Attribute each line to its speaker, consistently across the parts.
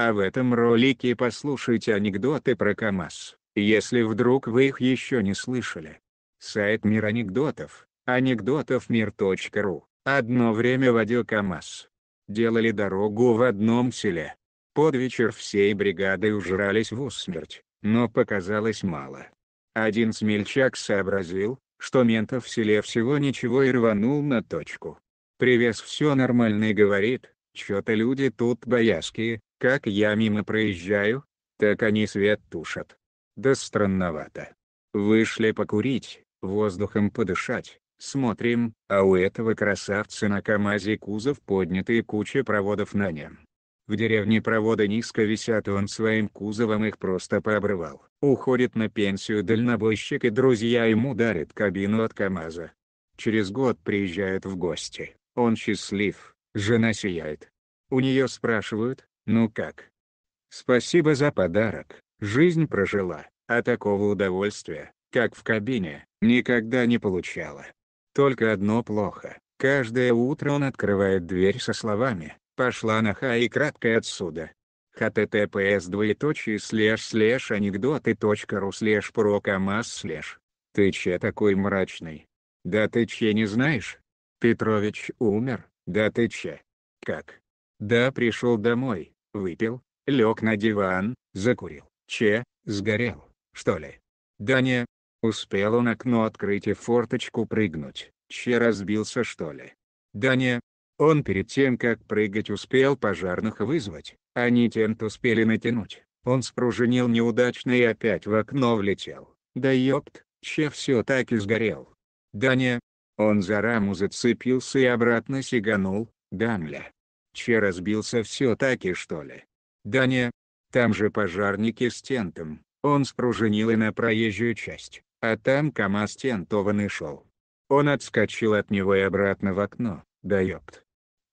Speaker 1: А в этом ролике послушайте анекдоты про КАМАЗ, если вдруг вы их еще не слышали. Сайт Мир анекдотов, анекдотовмир.ру, одно время водил КАМАЗ. Делали дорогу в одном селе. Под вечер всей бригадой ужрались в усмерть, но показалось мало. Один смельчак сообразил, что ментов в селе всего ничего и рванул на точку. Привез все нормально и говорит, чё-то люди тут боязкие, как я мимо проезжаю, так они свет тушат. Да странновато. Вышли покурить, воздухом подышать, смотрим, а у этого красавца на КамАЗе кузов поднятый куча проводов на нем. В деревне проводы низко висят он своим кузовом их просто пообрывал. Уходит на пенсию дальнобойщик и друзья ему дарят кабину от КамАЗа. Через год приезжают в гости, он счастлив, жена сияет. У нее спрашивают, ну как? Спасибо за подарок, жизнь прожила, а такого удовольствия, как в кабине, никогда не получала. Только одно плохо, каждое утро он открывает дверь со словами «Пошла на ха и краткое отсюда». https двоеточие слэш слэш анекдоты точка ру слэш про камаз слэш. Ты че такой мрачный? Да ты че не знаешь? Петрович умер, да ты че? Как? Да пришел домой, выпил, лег на диван, закурил. Че, сгорел, что ли? Да не. Успел он окно открыть и форточку прыгнуть. Че разбился что ли? Да не. Он перед тем как прыгать успел пожарных вызвать, они тент успели натянуть. Он спружинил неудачно и опять в окно влетел. Да ёпт, че все так и сгорел. Да не. Он за раму зацепился и обратно сиганул, гамля. Че разбился все-таки что ли? Да не. Там же пожарники с тентом, он спружинил и на проезжую часть, а там КамАЗ тентованный шел. Он отскочил от него и обратно в окно, да ёпт.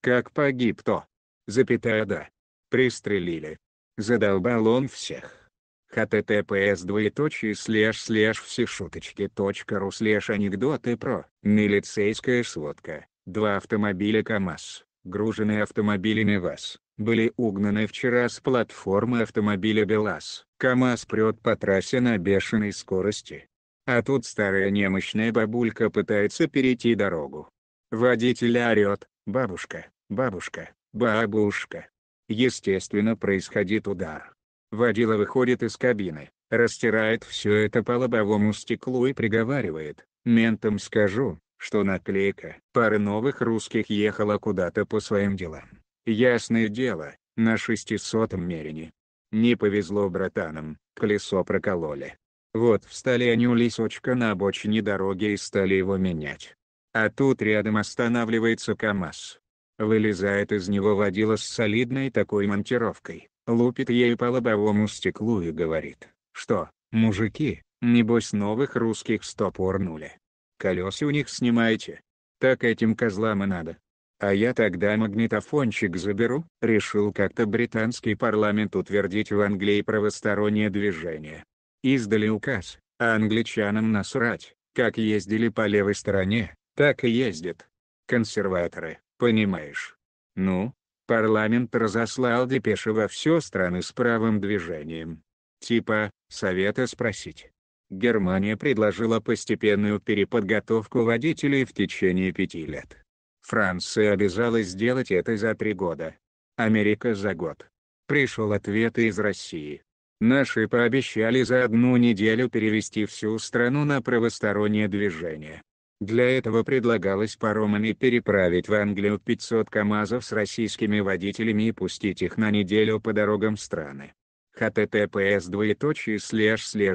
Speaker 1: Как погиб-то? Запятая да. Пристрелили. Задолбал он всех. https двоеточие слэш слэш все шуточки точка ру слэш анекдоты про милицейская сводка. Два автомобиля КАМАЗ груженные автомобилями ВАЗ, были угнаны вчера с платформы автомобиля БелАЗ. КамАЗ прет по трассе на бешеной скорости. А тут старая немощная бабулька пытается перейти дорогу. Водитель орет, бабушка, бабушка, бабушка. Естественно происходит удар. Водила выходит из кабины, растирает все это по лобовому стеклу и приговаривает, ментам скажу, что наклейка. Пара новых русских ехала куда-то по своим делам. Ясное дело, на шестисотом мерине. Не повезло братанам, колесо прокололи. Вот встали они у лесочка на обочине дороги и стали его менять. А тут рядом останавливается КамАЗ. Вылезает из него водила с солидной такой монтировкой, лупит ей по лобовому стеклу и говорит, что, мужики, небось новых русских стоп урнули колеса у них снимайте. Так этим козлам и надо. А я тогда магнитофончик заберу, решил как-то британский парламент утвердить в Англии правостороннее движение. Издали указ, а англичанам насрать, как ездили по левой стороне, так и ездят. Консерваторы, понимаешь. Ну, парламент разослал депеши во все страны с правым движением. Типа, совета спросить. Германия предложила постепенную переподготовку водителей в течение пяти лет. Франция обязалась сделать это за три года. Америка за год. Пришел ответ из России. Наши пообещали за одну неделю перевести всю страну на правостороннее движение. Для этого предлагалось паромами переправить в Англию 500 КАМАЗов с российскими водителями и пустить их на неделю по дорогам страны https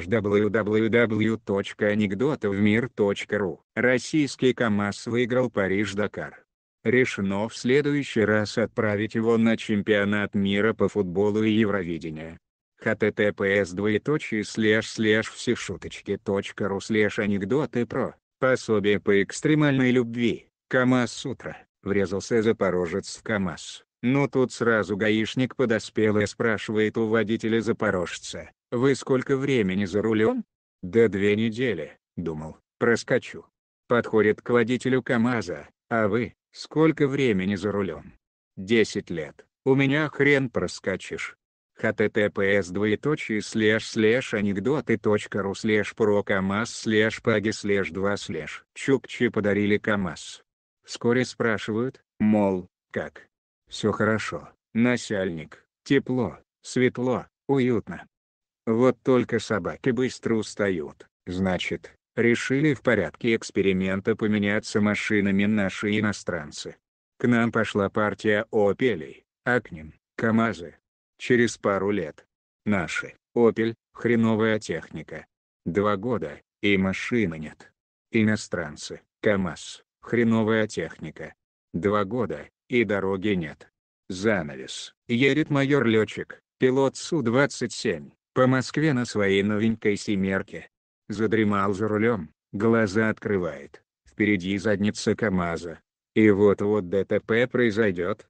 Speaker 1: www.анекдотовмир.ру Российский КамАЗ выиграл Париж-Дакар. Решено в следующий раз отправить его на чемпионат мира по футболу и Евровидение. https двоеточие слэш слэш все шуточки ру слэш анекдоты про пособие по экстремальной любви. КамАЗ утро, врезался запорожец в КамАЗ. Но тут сразу гаишник подоспел и спрашивает у водителя запорожца, «Вы сколько времени за рулем?» «Да две недели», — думал, «проскочу». Подходит к водителю КамАЗа, «А вы, сколько времени за рулем?» «Десять лет, у меня хрен проскочишь». https двоеточие слэш слэш анекдоты точка ру слэш про КамАЗ слэш page слэш 2 слэш Чукчи подарили КамАЗ. Вскоре спрашивают, мол, как? Все хорошо, начальник, тепло, светло, уютно. Вот только собаки быстро устают, значит, решили в порядке эксперимента поменяться машинами наши иностранцы. К нам пошла партия «Опелей», а к ним – КамАЗы. Через пару лет. Наши, «Опель», хреновая техника. Два года, и машины нет. Иностранцы, КамАЗ, хреновая техника. Два года, и дороги нет. Занавес. Едет майор-летчик, пилот Су-27, по Москве на своей новенькой «семерке». Задремал за рулем, глаза открывает. Впереди задница КамАЗа. И вот-вот ДТП произойдет.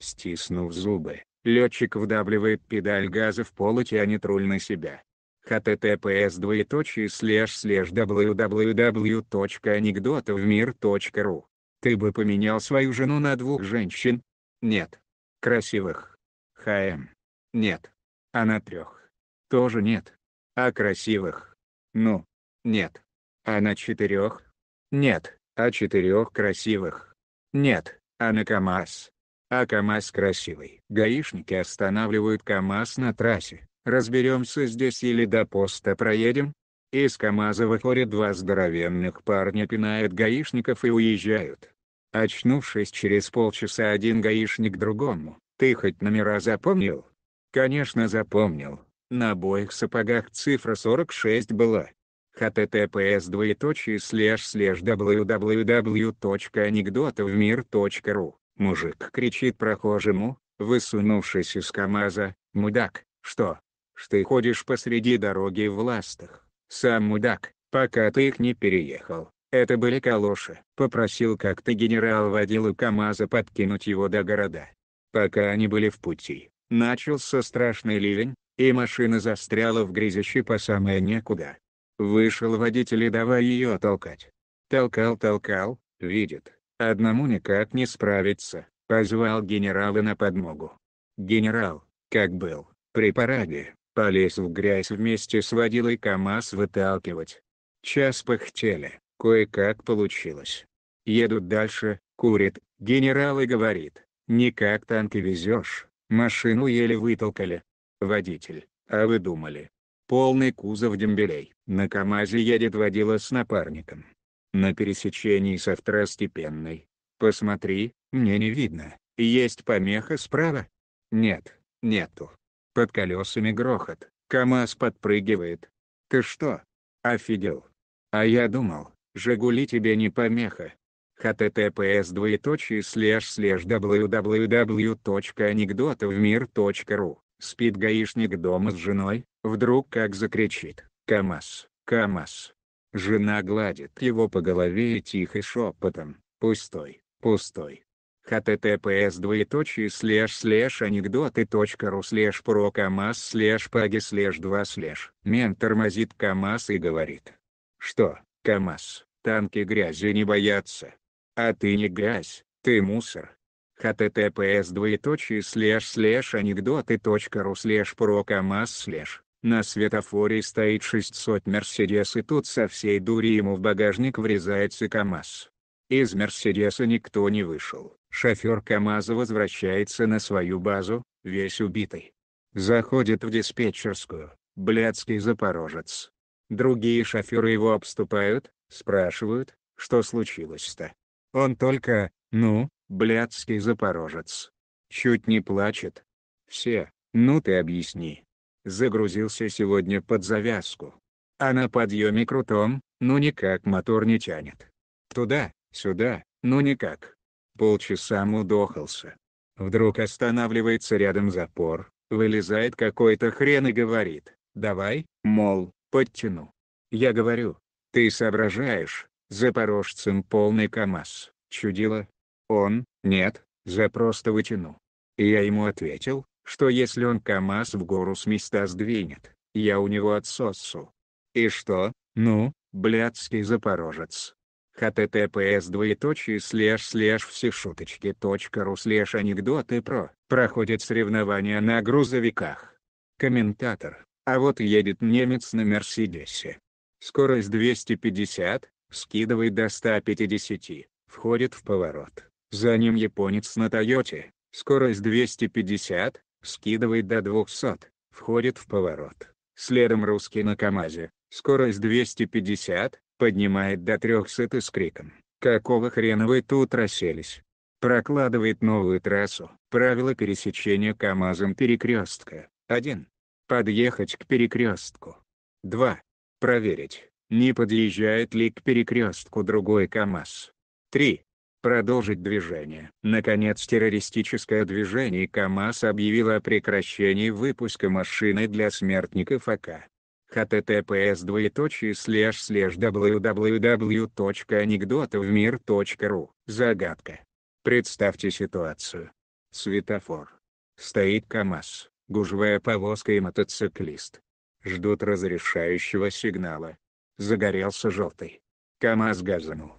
Speaker 1: Стиснув зубы, летчик вдавливает педаль газа в пол и тянет руль на себя. https двоеточие слэш слэш www.анекдотовмир.ру Ты бы поменял свою жену на двух женщин? Нет. Красивых. ХМ. Нет. А на трех? Тоже нет. А красивых? Ну. Нет. А на четырех? Нет. А четырех красивых? Нет. А на КамАЗ? А КамАЗ красивый. Гаишники останавливают КамАЗ на трассе. Разберемся здесь или до поста проедем? Из КамАЗа выходят два здоровенных парня пинают гаишников и уезжают. Очнувшись через полчаса один гаишник другому, ты хоть номера запомнил? Конечно запомнил. На обоих сапогах цифра 46 была. https двоеточие слэш слэш www.анекдотовмир.ру Мужик кричит прохожему, высунувшись из КамАЗа, «Мудак, что? Что ты ходишь посреди дороги в ластах? Сам мудак, пока ты их не переехал». Это были калоши. Попросил как-то генерал водилу КамАЗа подкинуть его до города. Пока они были в пути, начался страшный ливень, и машина застряла в грязище по самое некуда. Вышел водитель и давай ее толкать. Толкал-толкал, видит, одному никак не справиться, позвал генерала на подмогу. Генерал, как был, при параде, полез в грязь вместе с водилой КамАЗ выталкивать. Час пыхтели, кое-как получилось. Едут дальше, курит, генерал и говорит, никак танки везешь, машину еле вытолкали. Водитель, а вы думали? Полный кузов дембелей. На КамАЗе едет водила с напарником. На пересечении со второстепенной. Посмотри, мне не видно. Есть помеха справа? Нет, нету. Под колесами грохот. КамАЗ подпрыгивает. Ты что? Офигел. А я думал, Жигули тебе не помеха. https двоеточие слэш слэш www.анекдотовмир.ру Спит гаишник дома с женой, вдруг как закричит «КамАЗ! КамАЗ!». Жена гладит его по голове и тихо шепотом «Пустой, пустой». Https двоеточие слэш слэш анекдоты.ру слэш про КамАЗ слэш паги слэш 2 слэш Мент тормозит КамАЗ и говорит. Что, КамАЗ, танки грязи не боятся. А ты не грязь, ты мусор https двоеточие слэш слэш анекдоты.ру слэш про КамАЗ слэш на светофоре стоит 600 Мерседес и тут со всей дури ему в багажник врезается КамАЗ. Из Мерседеса никто не вышел. Шофер КамАЗа возвращается на свою базу, весь убитый. Заходит в диспетчерскую, блядский запорожец. Другие шоферы его обступают, спрашивают, что случилось-то. Он только, ну, блядский запорожец. Чуть не плачет. Все, ну ты объясни. Загрузился сегодня под завязку. А на подъеме крутом, ну никак мотор не тянет. Туда, сюда, ну никак. Полчаса мудохался. Вдруг останавливается рядом запор, вылезает какой-то хрен и говорит, давай, мол, подтяну. Я говорю, ты соображаешь, запорожцем полный КамАЗ, чудило, он, нет, запросто вытяну. И я ему ответил, что если он КамАЗ в гору с места сдвинет, я у него отсосу. И что, ну, блядский запорожец. Https двоеточие слэш слэш все шуточки точка ру слэш анекдоты про проходят соревнования на грузовиках. Комментатор. А вот едет немец на Мерседесе. Скорость 250, скидывает до 150, входит в поворот. За ним японец на Тойоте, скорость 250, скидывает до 200, входит в поворот. Следом русский на КамАЗе, скорость 250, поднимает до 300 с криком «Какого хрена вы тут расселись?» Прокладывает новую трассу. Правила пересечения КамАЗом перекрестка. 1. Подъехать к перекрестку. 2. Проверить, не подъезжает ли к перекрестку другой КамАЗ. 3. Продолжить движение. Наконец террористическое движение КамАЗ объявило о прекращении выпуска машины для смертников АК https двоеточие слэш слэш www.анекдотовмир.ру Загадка. Представьте ситуацию. Светофор. Стоит КАМАЗ, гужевая повозка и мотоциклист. Ждут разрешающего сигнала. Загорелся желтый. КАМАЗ газанул.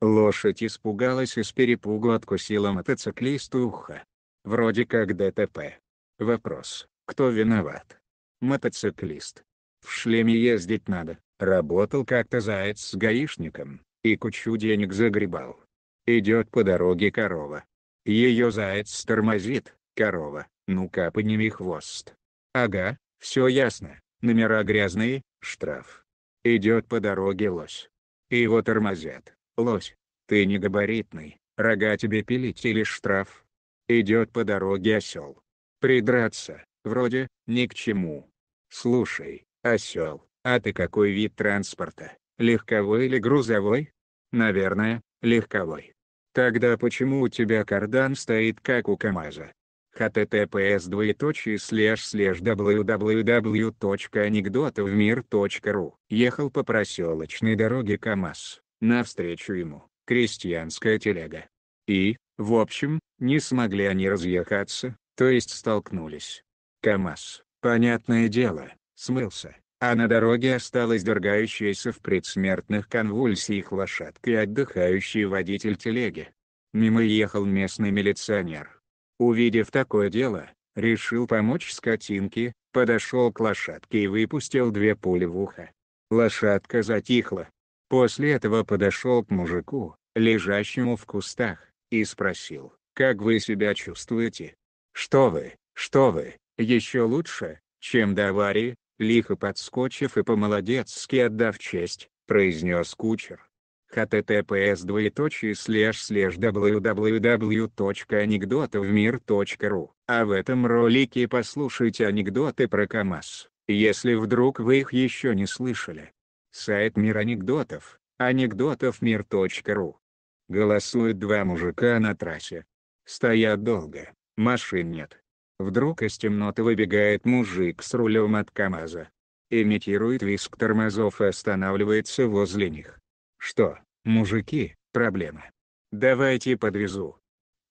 Speaker 1: Лошадь испугалась и с перепугу откусила мотоциклисту ухо. Вроде как ДТП. Вопрос, кто виноват? Мотоциклист. В шлеме ездить надо. Работал как-то заяц с гаишником, и кучу денег загребал. Идет по дороге корова. Ее заяц тормозит, корова, ну-ка подними хвост. Ага, все ясно, номера грязные, штраф. Идет по дороге лось. Его тормозят, лось, ты не габаритный, рога тебе пилить или штраф. Идет по дороге осел. Придраться, вроде, ни к чему. Слушай, Осел, а ты какой вид транспорта, легковой или грузовой? Наверное, легковой. Тогда почему у тебя кардан стоит как у КамАЗа? https двоеточие слэш слэш www.анекдотовмир.ру Ехал по проселочной дороге КамАЗ, навстречу ему, крестьянская телега. И, в общем, не смогли они разъехаться, то есть столкнулись. КамАЗ, понятное дело, смылся, а на дороге осталась дергающаяся в предсмертных конвульсиях лошадка и отдыхающий водитель телеги. Мимо ехал местный милиционер. Увидев такое дело, решил помочь скотинке, подошел к лошадке и выпустил две пули в ухо. Лошадка затихла. После этого подошел к мужику, лежащему в кустах, и спросил, «Как вы себя чувствуете?» «Что вы, что вы, еще лучше, чем до аварии, лихо подскочив и по-молодецки отдав честь, произнес кучер. https двоеточие слэш слэш www.анекдотовмир.ру А в этом ролике послушайте анекдоты про КамАЗ, если вдруг вы их еще не слышали. Сайт Мир анекдотов, анекдотовмир.ру Голосуют два мужика на трассе. Стоят долго, машин нет. Вдруг из темноты выбегает мужик с рулем от КамАЗа. Имитирует виск тормозов и останавливается возле них. Что, мужики, проблема? Давайте подвезу.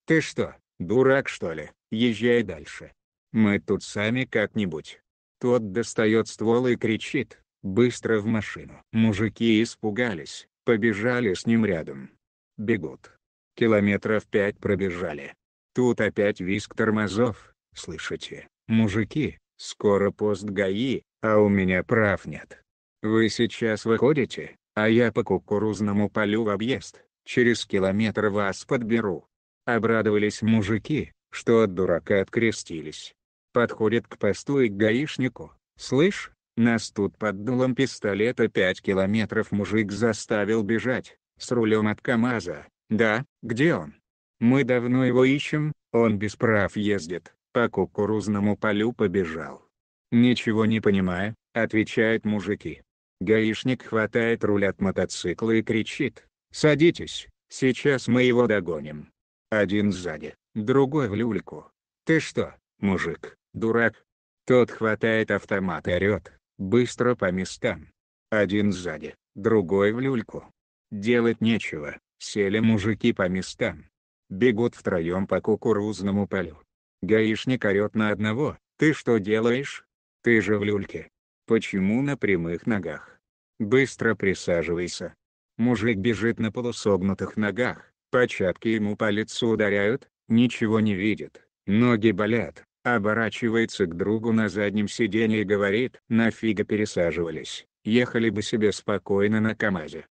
Speaker 1: Ты что, дурак что ли? Езжай дальше. Мы тут сами как-нибудь. Тот достает ствол и кричит, быстро в машину. Мужики испугались, побежали с ним рядом. Бегут. Километров пять пробежали. Тут опять виск тормозов, Слышите, мужики, скоро пост ГАИ, а у меня прав нет. Вы сейчас выходите, а я по кукурузному полю в объезд, через километр вас подберу. Обрадовались мужики, что от дурака открестились. Подходит к посту и к гаишнику. «Слышь, нас тут под дулом пистолета 5 километров мужик заставил бежать, с рулем от КамАЗа. Да, где он? Мы давно его ищем, он без прав ездит по кукурузному полю побежал. «Ничего не понимая», — отвечают мужики. Гаишник хватает руль от мотоцикла и кричит, «Садитесь, сейчас мы его догоним». Один сзади, другой в люльку. «Ты что, мужик, дурак?» Тот хватает автомат и орёт, «Быстро по местам». Один сзади, другой в люльку. Делать нечего, сели мужики по местам. Бегут втроем по кукурузному полю. Гаишник орёт на одного, «Ты что делаешь? Ты же в люльке. Почему на прямых ногах? Быстро присаживайся». Мужик бежит на полусогнутых ногах, початки ему по лицу ударяют, ничего не видит, ноги болят, Оборачивается к другу на заднем сиденье и говорит, нафига пересаживались, ехали бы себе спокойно на КамАЗе.